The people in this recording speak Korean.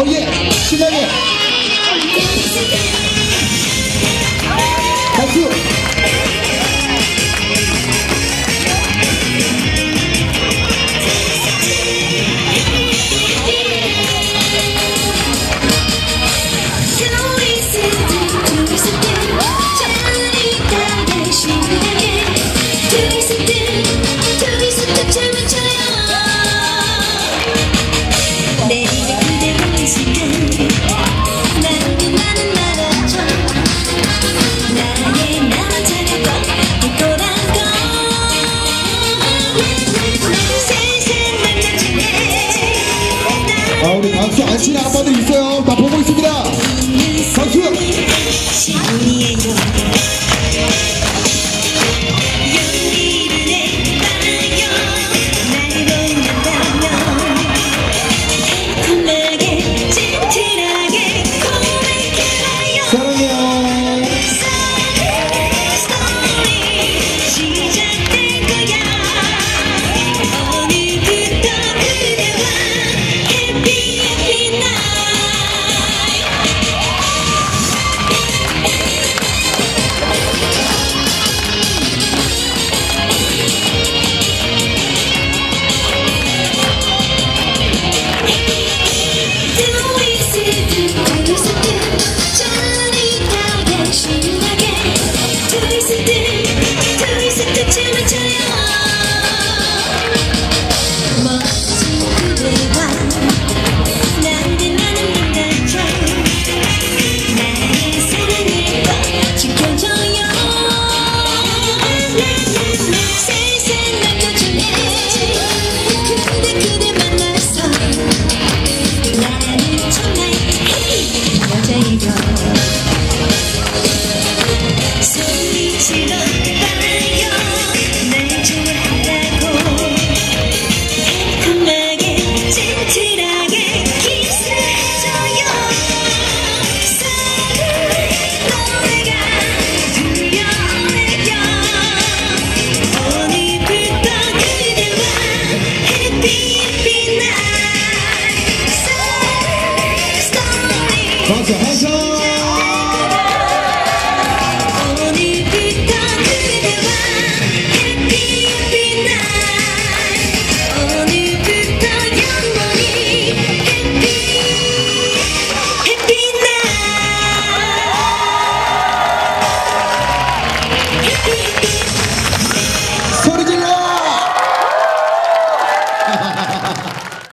어예. 신나게 박수. She 아, 우리 박수 안 치는 아빠들 있어요. 신나게 트위스트 트위스트 춤을 춰요 把脚放